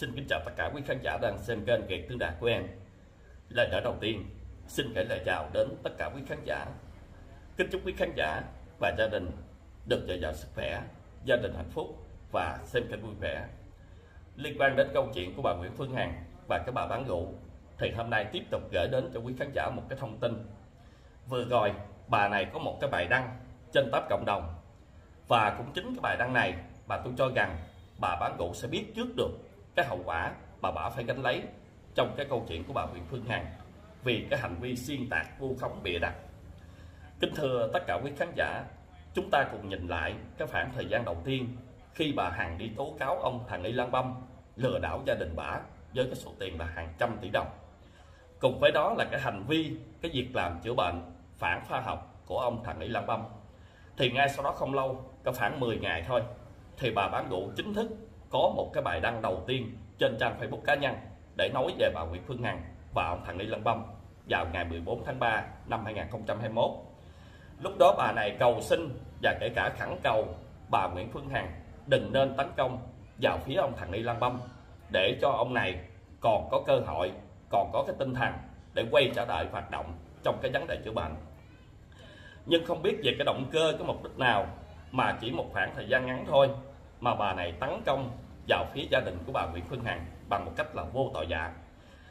Xin kính chào tất cả quý khán giả đang xem kênh Việt Tương Đạt của em. Lời nói đầu tiên, xin gửi lời chào đến tất cả quý khán giả. Kính chúc quý khán giả và gia đình được dồi dào sức khỏe, gia đình hạnh phúc và xem kênh vui vẻ. Liên quan đến câu chuyện của bà Nguyễn Phương Hằng và cái bà bán rượu, thì hôm nay tiếp tục gửi đến cho quý khán giả một cái thông tin. Vừa rồi, bà này có một cái bài đăng trên tab cộng đồng và cũng chính cái bài đăng này bà tôi cho rằng bà bán rượu sẽ biết trước được cái hậu quả mà bà phải gánh lấy trong cái câu chuyện của bà Nguyễn Phương Hằng vì cái hành vi xuyên tạc, vu khống, bịa đặt. Kính thưa tất cả quý khán giả, chúng ta cùng nhìn lại cái khoảng thời gian đầu tiên khi bà Hằng đi tố cáo ông thằng Y Lan Băm lừa đảo gia đình bà với cái số tiền là hàng trăm tỷ đồng. Cùng với đó là cái hành vi, cái việc làm chữa bệnh phản khoa học của ông thằng Y Lan Băm. Thì ngay sau đó không lâu có khoảng 10 ngày thôi, thì bà bán rượu chính thức có một cái bài đăng đầu tiên trên trang Facebook cá nhân để nói về bà Nguyễn Phương Hằng và ông thằng Lý Lân Bông vào ngày 14 tháng 3 năm 2021. Lúc đó bà này cầu xin và kể cả khẳng cầu bà Nguyễn Phương Hằng đừng nên tấn công vào phía ông thằng Lý Lân Bông để cho ông này còn có cơ hội, còn có cái tinh thần để quay trở lại hoạt động trong cái vấn đề chữa bệnh. Nhưng không biết về cái động cơ, cái mục đích nào mà chỉ một khoảng thời gian ngắn thôi mà bà này tấn công vào phía gia đình của bà Nguyễn Phương Hằng bằng một cách là vô tội vạ.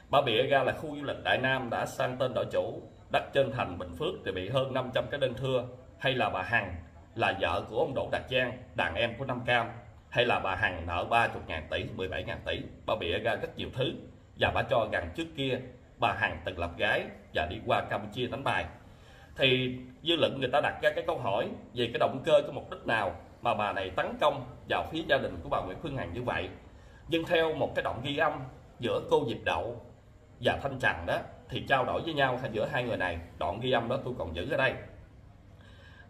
Bà bịa ra là khu du lịch Đại Nam đã sang tên đổi chủ, đất trên thành Bình Phước thì bị hơn 500 cái đơn thưa, hay là bà Hằng là vợ của ông Đỗ Đạt Giang, đàn em của Nam Cam, hay là bà Hằng nợ 30 ngàn tỷ, 17 ngàn tỷ. Bà bịa ra rất nhiều thứ và bà cho rằng trước kia bà Hằng từng lập gái và đi qua Campuchia đánh bài. Thì dư luận người ta đặt ra cái câu hỏi về cái động cơ, cái mục đích nào mà bà này tấn công vào phía gia đình của bà Nguyễn Phương Hằng như vậy. Nhưng theo một cái đoạn ghi âm giữa cô Diệp Đậu và Thanh Trần đó, thì trao đổi với nhau giữa hai người này, đoạn ghi âm đó tôi còn giữ ở đây.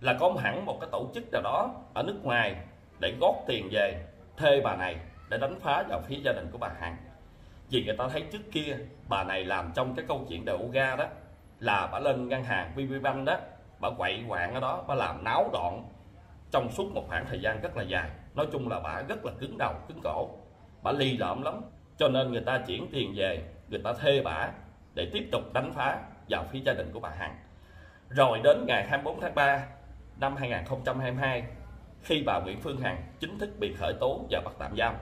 Là có hẳn một cái tổ chức nào đó ở nước ngoài để góp tiền về thuê bà này để đánh phá vào phía gia đình của bà Hằng. Vì người ta thấy trước kia bà này làm trong cái câu chuyện đầu ga đó, là bà lên ngân hàng VPBank đó, bà quậy quạng ở đó, bà làm náo đoạn trong suốt một khoảng thời gian rất là dài, nói chung là bà rất là cứng đầu, cứng cổ. Bà ly lợm lắm, cho nên người ta chuyển tiền về, người ta thuê bà để tiếp tục đánh phá vào phía gia đình của bà Hằng. Rồi đến ngày 24 tháng 3 năm 2022 khi bà Nguyễn Phương Hằng chính thức bị khởi tố và bắt tạm giam,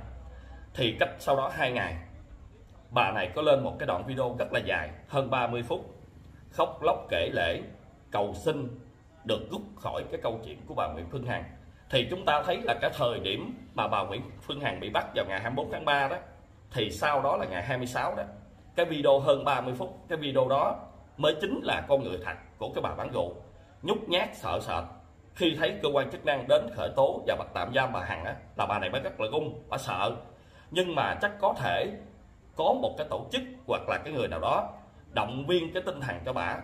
thì cách sau đó hai ngày, bà này có lên một cái đoạn video rất là dài, hơn 30 phút, khóc lóc kể lễ cầu xin được rút khỏi cái câu chuyện của bà Nguyễn Phương Hằng. Thì chúng ta thấy là cái thời điểm mà bà Nguyễn Phương Hằng bị bắt vào ngày 24 tháng 3 đó thì sau đó là ngày 26 đó cái video hơn 30 phút cái video đó mới chính là con người thật của cái bà bán rượu. Nhút nhát sợ sệt. Khi thấy cơ quan chức năng đến khởi tố và bắt tạm giam bà Hằng á, là bà này mới rất là gung bà sợ. Nhưng mà chắc có thể có một cái tổ chức hoặc là cái người nào đó động viên cái tinh thần cho bà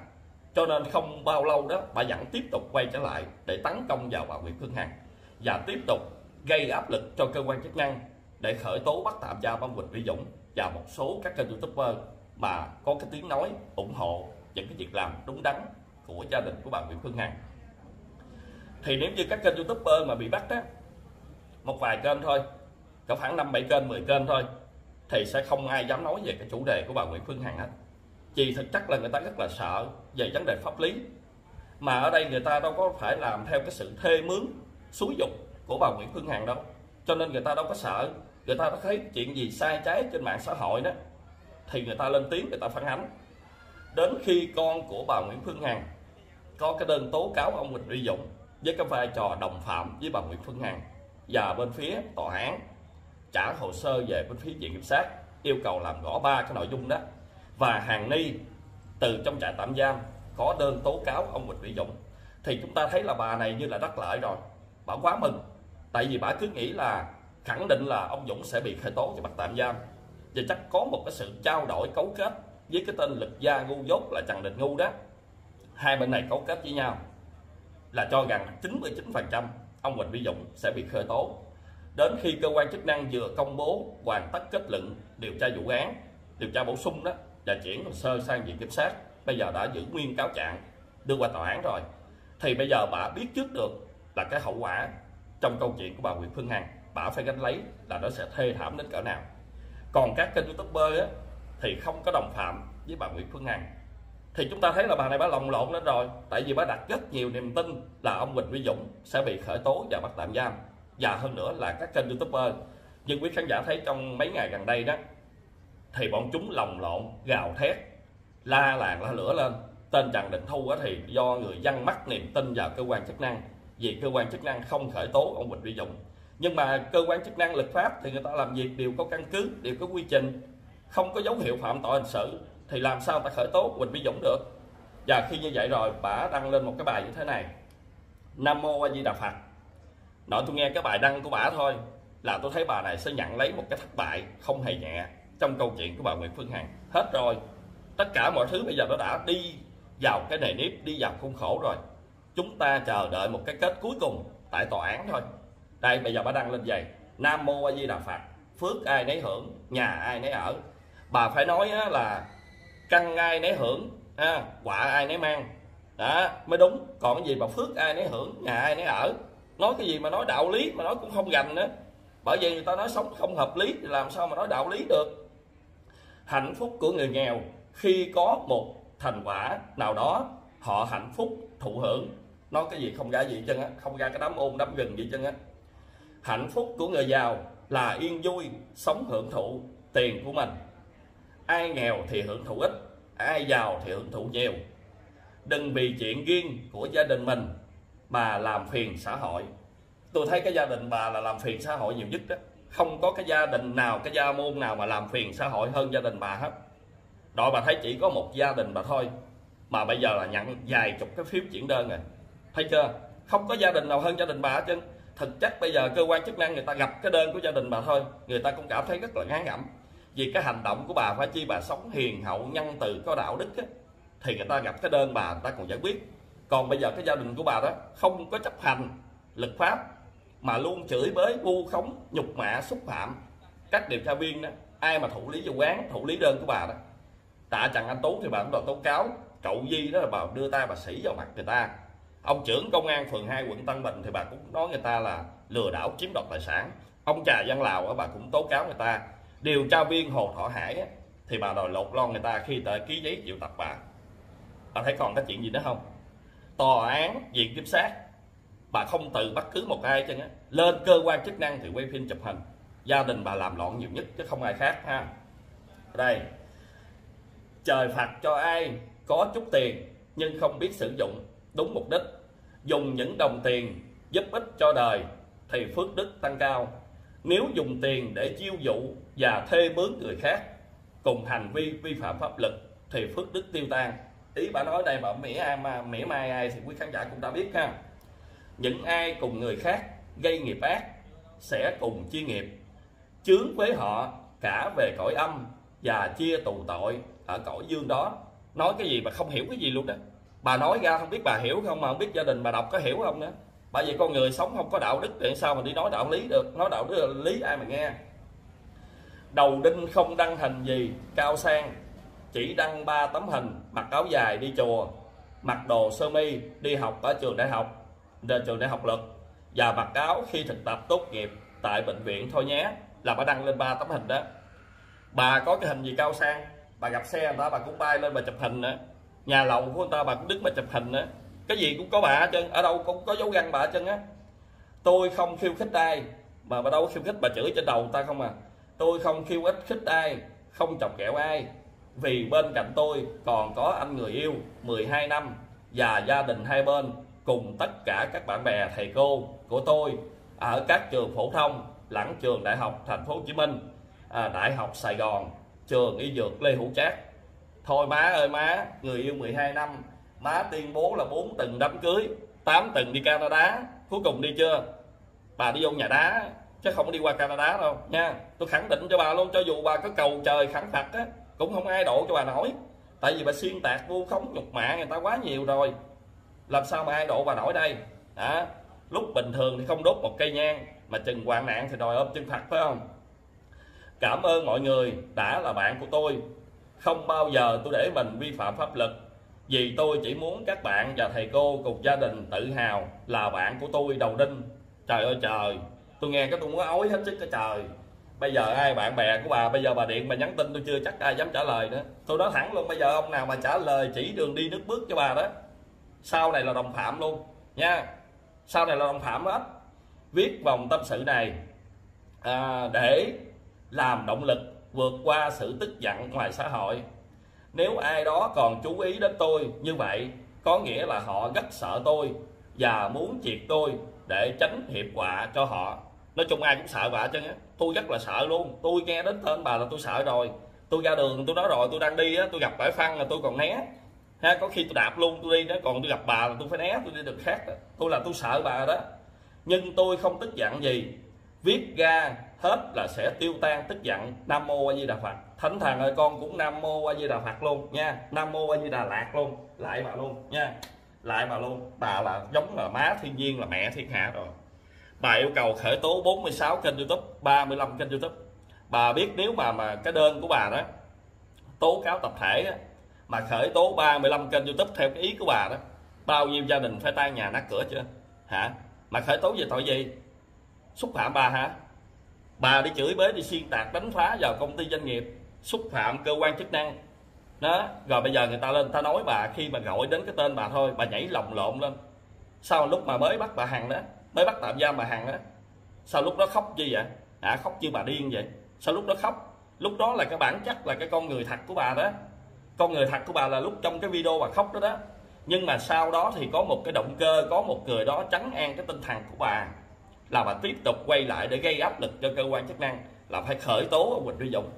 cho nên không bao lâu đó, bà vẫn tiếp tục quay trở lại để tấn công vào bà Nguyễn Phương Hằng và tiếp tục gây áp lực cho cơ quan chức năng để khởi tố bắt tạm giam ông Quỳnh Vĩ Dũng và một số các kênh youtuber mà có cái tiếng nói ủng hộ những cái việc làm đúng đắn của gia đình của bà Nguyễn Phương Hằng. Thì nếu như các kênh youtuber mà bị bắt đó một vài kênh thôi có khoảng năm bảy kênh 10 kênh thôi, thì sẽ không ai dám nói về cái chủ đề của bà Nguyễn Phương Hằng hết vì thực chất là người ta rất là sợ về vấn đề pháp lý. Mà ở đây người ta đâu có phải làm theo cái sự thê mướn, xúi dục của bà Nguyễn Phương Hằng đâu. Cho nên người ta đâu có sợ. Người ta thấy chuyện gì sai trái trên mạng xã hội đó, thì người ta lên tiếng, người ta phản ánh. Đến khi con của bà Nguyễn Phương Hằng có cái đơn tố cáo ông Huỳnh Uy Dũng với cái vai trò đồng phạm với bà Nguyễn Phương Hằng và bên phía tòa án trả hồ sơ về bên phía viện kiểm sát, yêu cầu làm rõ ba cái nội dung đó và hàng ni từ trong trại tạm giam có đơn tố cáo ông Huỳnh Vĩ Dũng. Thì chúng ta thấy là bà này như là đắc lợi rồi. Bà quá mừng. Tại vì bà cứ nghĩ là khẳng định là ông Dũng sẽ bị khởi tố và bắt tạm giam. Và chắc có một cái sự trao đổi cấu kết với cái tên lực gia ngu dốt là Trần Đình Ngu đó. Hai bên này cấu kết với nhau là cho rằng 99% ông Huỳnh Vĩ Dũng sẽ bị khởi tố. Đến khi cơ quan chức năng vừa công bố hoàn tất kết luận điều tra vụ án, điều tra bổ sung đó và chuyển hồ sơ sang viện kiểm sát. Bây giờ đã giữ nguyên cáo trạng đưa qua tòa án rồi. Thì bây giờ bà biết trước được là cái hậu quả trong câu chuyện của bà Nguyễn Phương Hằng. Bà phải gánh lấy là nó sẽ thê thảm đến cỡ nào. Còn các kênh youtuber á, thì không có đồng phạm với bà Nguyễn Phương Hằng. Thì chúng ta thấy là bà này bà lồng lộn lên rồi. Tại vì bà đặt rất nhiều niềm tin là ông Quỳnh Huy Dũng sẽ bị khởi tố và bắt tạm giam. Và hơn nữa là các kênh youtuber nhưng quý khán giả thấy trong mấy ngày gần đây đó thì bọn chúng lồng lộn, gào thét, la làng la lửa lên. Tên Trần Định Thu á thì do người dân mắc niềm tin vào cơ quan chức năng, vì cơ quan chức năng không khởi tố ông huỳnh duy Dũng. Nhưng mà cơ quan chức năng lực pháp thì người ta làm việc đều có căn cứ, đều có quy trình, không có dấu hiệu phạm tội hình sự, thì làm sao ta khởi tố huỳnh duy Dũng được? Và khi như vậy rồi, bà đăng lên một cái bài như thế này. Nam Mô A Di Đà Phật. Nội tôi nghe cái bài đăng của bà thôi, là tôi thấy bà này sẽ nhận lấy một cái thất bại không hề nhẹ trong câu chuyện của bà Nguyễn Phương Hằng. Hết rồi. Tất cả mọi thứ bây giờ nó đã đi vào cái nề nếp đi vào khuôn khổ rồi. Chúng ta chờ đợi một cái kết cuối cùng tại tòa án thôi. Đây bây giờ bà đăng lên vậy Nam Mô A Di Đà Phật. Phước ai nấy hưởng nhà ai nấy ở. Bà phải nói là căn ai nấy hưởng ha, quả ai nấy mang. Đó mới đúng. Còn cái gì mà phước ai nấy hưởng nhà ai nấy ở? Nói cái gì mà nói đạo lý mà nói cũng không gành nữa. Bởi vì người ta nói sống không hợp lý thì làm sao mà nói đạo lý được? Hạnh phúc của người nghèo khi có một thành quả nào đó họ hạnh phúc, thụ hưởng. Nói cái gì không ra gì chân á, không ra cái đám ôn đám gừng gì chân á. Hạnh phúc của người giàu là yên vui, sống hưởng thụ tiền của mình. Ai nghèo thì hưởng thụ ít, ai giàu thì hưởng thụ nhiều. Đừng vì chuyện riêng của gia đình mình mà làm phiền xã hội. Tôi thấy cái gia đình bà là làm phiền xã hội nhiều nhất đó không có cái gia đình nào cái gia môn nào mà làm phiền xã hội hơn gia đình bà hết. Đội bà thấy chỉ có một gia đình bà thôi. Mà bây giờ là nhận vài chục cái phiếu chuyển đơn rồi. Thấy chưa? Không có gia đình nào hơn gia đình bà hết trơn. Thực chất bây giờ cơ quan chức năng người ta gặp cái đơn của gia đình bà thôi. Người ta cũng cảm thấy rất là ngán ngẩm. Vì cái hành động của bà phải chi bà sống hiền hậu nhân từ có đạo đức á, thì người ta gặp cái đơn bà người ta còn giải quyết. Còn bây giờ cái gia đình của bà đó không có chấp hành luật pháp mà luôn chửi bới, vu khống, nhục mạ, xúc phạm. Các điều tra viên đó, ai mà thụ lý vụ án thụ lý đơn của bà đó. Tạ trần anh tú thì bà cũng đòi tố cáo. Cậu di đó là bà đưa tay bà sĩ vào mặt người ta. Ông trưởng công an phường 2 quận Tân Bình thì bà cũng nói người ta là lừa đảo chiếm đoạt tài sản. Ông trà văn lào đó bà cũng tố cáo người ta. Điều tra viên hồ thọ hải thì bà đòi lột lon người ta khi tới ký giấy triệu tập bà. Bà thấy còn cái chuyện gì nữa không? Tòa án viện kiểm sát bà không từ bất cứ một ai cho á. Lên cơ quan chức năng thì quay phim chụp hình. Gia đình bà làm loạn nhiều nhất, chứ không ai khác, ha. Đây. Trời phạt cho ai có chút tiền, nhưng không biết sử dụng đúng mục đích. Dùng những đồng tiền giúp ích cho đời thì phước đức tăng cao. Nếu dùng tiền để chiêu dụ và thuê mướn người khác, cùng hành vi vi phạm pháp luật thì phước đức tiêu tan. Ý bà nói đây mà mỉa ai mà mỉa mai ai thì quý khán giả cũng đã biết, ha những ai cùng người khác gây nghiệp ác sẽ cùng chia nghiệp. Chướng với họ cả về cõi âm và chia tù tội ở cõi dương đó. Nói cái gì mà không hiểu cái gì luôn đó. Bà nói ra không biết bà hiểu không mà không biết gia đình bà đọc có hiểu không nữa. Bởi vì con người sống không có đạo đức, thì sao mà đi nói đạo lý được? Nói đạo đức lý ai mà nghe? Đầu đinh không đăng hình gì, cao sang. Chỉ đăng ba tấm hình, mặc áo dài đi chùa, mặc đồ sơ mi, đi học ở trường đại học trường đại học luật và mặc áo khi thực tập tốt nghiệp tại bệnh viện thôi nhé. Là bà đăng lên ba tấm hình đó. Bà có cái hình gì cao sang? Bà gặp xe người ta, bà cũng bay lên bà chụp hình nữa nhà lầu của người ta, bà cũng đứng mà chụp hình nữa cái gì cũng có bà hết trơn, ở đâu cũng có dấu găng bà hết trơn á. Tôi không khiêu khích ai, mà bà đâu khiêu khích bà chửi trên đầu ta không à. Tôi không khiêu khích khích ai, không chọc kẹo ai. Vì bên cạnh tôi còn có anh người yêu 12 năm, và gia đình hai bên cùng tất cả các bạn bè thầy cô của tôi ở các trường phổ thông lẫn trường đại học thành phố Hồ Chí Minh à, đại học Sài Gòn trường y dược Lê Hữu Trác. Thôi má ơi má người yêu 12 năm má tuyên bố là bốn từng đám cưới 8 từng đi Canada cuối cùng đi chưa? Bà đi vô nhà đá chứ không đi qua Canada đâu nha. Tôi khẳng định cho bà luôn cho dù bà có cầu trời khẳng Phật á cũng không ai độ cho bà nổi. Tại vì bà xuyên tạc vu khống nhục mạ người ta quá nhiều rồi làm sao mà ai độ bà nổi đây? Đó lúc bình thường thì không đốt một cây nhang, mà chừng hoạn nạn thì đòi ôm chân Phật phải không? Cảm ơn mọi người đã là bạn của tôi. Không bao giờ tôi để mình vi phạm pháp luật, vì tôi chỉ muốn các bạn và thầy cô cùng gia đình tự hào là bạn của tôi đầu đinh. Trời ơi trời, tôi nghe cái tôi muốn ói hết sức cái trời. Bây giờ ai, bạn bè của bà, bây giờ bà điện bà nhắn tin, tôi chưa chắc ai dám trả lời nữa. Tôi nói thẳng luôn, bây giờ ông nào mà trả lời chỉ đường đi nước bước cho bà đó sau này là đồng phạm luôn nha. Sau này là đồng phạm hết. Viết vòng tâm sự này à, để làm động lực vượt qua sự tức giận ngoài xã hội. Nếu ai đó còn chú ý đến tôi như vậy có nghĩa là họ rất sợ tôi và muốn triệt tôi để tránh hiệp họa cho họ. Nói chung ai cũng sợ bà chứ tôi rất là sợ luôn. Tôi nghe đến tên bà là tôi sợ rồi. Tôi ra đường tôi nói rồi tôi đang đi á tôi gặp phải phăng là tôi còn né ha có khi tôi đạp luôn tôi đi đó còn tôi gặp bà là tôi phải né tôi đi được khác đó. tôi là tôi sợ bà đó. Nhưng tôi không tức giận gì. Viết ra hết là sẽ tiêu tan tức giận. Nam mô a di đà phật. Thánh thần ơi con cũng nam mô a di đà phật luôn nha. Nam mô a di đà lạt luôn lại bà luôn nha. Lại bà luôn. Bà là giống là má thiên nhiên là mẹ thiên hạ rồi. Bà yêu cầu khởi tố 46 kênh youtube 35 kênh youtube. Bà biết nếu mà mà cái đơn của bà đó tố cáo tập thể đó, mà khởi tố 35 kênh youtube theo cái ý của bà đó. Bao nhiêu gia đình phải tan nhà nát cửa chưa hả? Mà khởi tố về tội gì? Xúc phạm bà hả? Bà đi chửi bới, đi xuyên tạc, đánh phá vào công ty doanh nghiệp. Xúc phạm cơ quan chức năng. Đó, rồi bây giờ người ta lên, ta nói bà khi mà gọi đến cái tên bà thôi, bà nhảy lồng lộn lên. Sau lúc mà mới bắt bà hằng đó, mới bắt tạm giam bà hằng đó sao lúc đó khóc chi vậy? À khóc như bà điên vậy? Sao lúc đó khóc, lúc đó là cái bản chất là cái con người thật của bà đó con người thật của bà là lúc trong cái video bà khóc đó đó. Nhưng mà sau đó thì có một cái động cơ, có một người đó trắng an cái tinh thần của bà. Là bà tiếp tục quay lại để gây áp lực cho cơ quan chức năng. Là phải khởi tố ông Quỳnh Duy Dũng.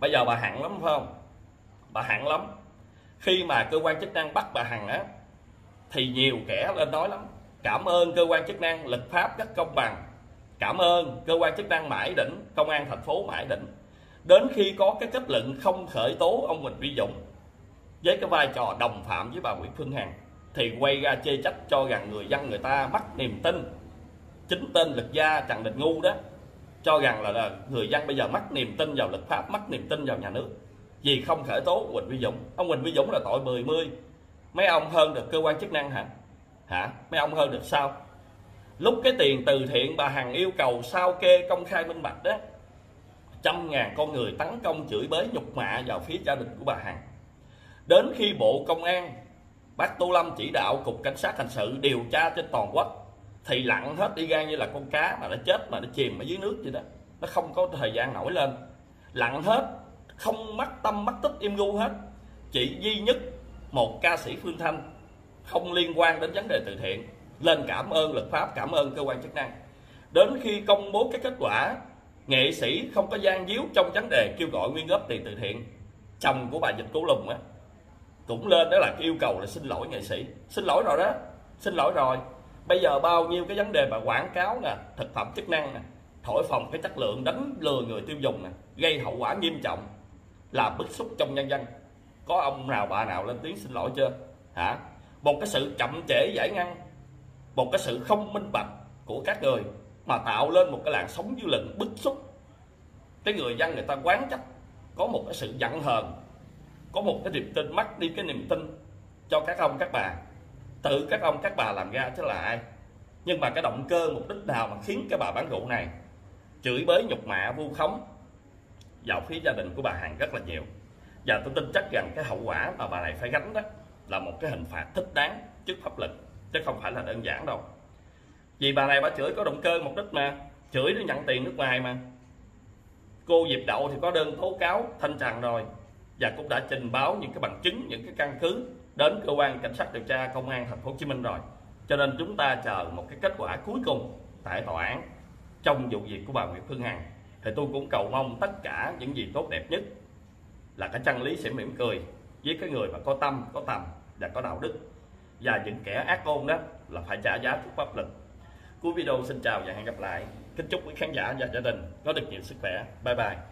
Bây giờ bà hẳn lắm, phải không? Bà hẳn lắm. Khi mà cơ quan chức năng bắt bà hằng á, thì nhiều kẻ lên nói lắm. Cảm ơn cơ quan chức năng, lực pháp rất công bằng. Cảm ơn cơ quan chức năng mãi đỉnh, công an thành phố mãi đỉnh. Đến khi có cái kết luận không khởi tố ông Quỳnh Duy Dũng với cái vai trò đồng phạm với bà Nguyễn Phương Hằng thì quay ra chê trách cho rằng người dân người ta mất niềm tin. Chính tên lực gia Trần Đình Ngu đó cho rằng là, là người dân bây giờ mất niềm tin vào lực pháp mất niềm tin vào nhà nước. Vì không khởi tố Quỳnh Vĩ Dũng. Ông Quỳnh Vĩ Dũng là tội 10 mươi. Mấy ông hơn được cơ quan chức năng hả? Hả? Mấy ông hơn được sao? Lúc cái tiền từ thiện bà Hằng yêu cầu sao kê công khai minh bạch đó trăm ngàn con người tấn công chửi bới nhục mạ vào phía gia đình của bà Hằng đến khi bộ công an, bác Tô Lâm chỉ đạo cục cảnh sát hình sự điều tra trên toàn quốc, thì lặn hết đi gan như là con cá mà nó chết, mà nó chìm ở dưới nước vậy đó. Nó không có thời gian nổi lên. Lặn hết, không mắc tâm mắc tích im gu hết. Chỉ duy nhất một ca sĩ phương thanh không liên quan đến vấn đề từ thiện. Lên cảm ơn luật pháp, cảm ơn cơ quan chức năng. Đến khi công bố cái kết quả, nghệ sĩ không có gian díu trong vấn đề kêu gọi nguyên góp tiền từ thiện, chồng của bà dịch cố lùng á cũng lên đó là yêu cầu là xin lỗi nghệ sĩ. Xin lỗi rồi đó. Xin lỗi rồi. Bây giờ bao nhiêu cái vấn đề mà quảng cáo nè, thực phẩm chức năng nè, thổi phồng cái chất lượng, đánh lừa người tiêu dùng nè, gây hậu quả nghiêm trọng làm bức xúc trong nhân dân. Có ông nào bà nào lên tiếng xin lỗi chưa? Hả? Một cái sự chậm trễ giải ngăn một cái sự không minh bạch của các người mà tạo lên một cái làn sóng dư luận bức xúc. Cái người dân người ta quán trách có một cái sự giận hờn có một cái niềm tin mất đi cái niềm tin cho các ông, các bà. Tự các ông, các bà làm ra chứ là ai. Nhưng mà cái động cơ, mục đích nào mà khiến cái bà bán rượu này chửi bới nhục mạ, vu khống vào phía gia đình của bà Hằng rất là nhiều. Và tôi tin chắc rằng cái hậu quả mà bà này phải gánh đó là một cái hình phạt thích đáng trước pháp luật, chứ không phải là đơn giản đâu. Vì bà này bà chửi có động cơ, mục đích mà. Chửi để nhận tiền nước ngoài mà. Cô Dịp Đậu thì có đơn tố cáo thanh trần rồi và cũng đã trình báo những cái bằng chứng, những cái căn cứ đến cơ quan cảnh sát điều tra công an thành phố Hồ Chí Minh rồi. Cho nên chúng ta chờ một cái kết quả cuối cùng tại tòa án trong vụ việc của bà Nguyễn Phương Hằng. Thì tôi cũng cầu mong tất cả những gì tốt đẹp nhất là cái chân lý sẽ mỉm cười với cái người mà có tâm, có tầm và có đạo đức. Và những kẻ ác ôn đó là phải trả giá trước pháp luật. Cuối video xin chào và hẹn gặp lại. Kính chúc quý khán giả và gia đình có được nhiều sức khỏe. Bye bye.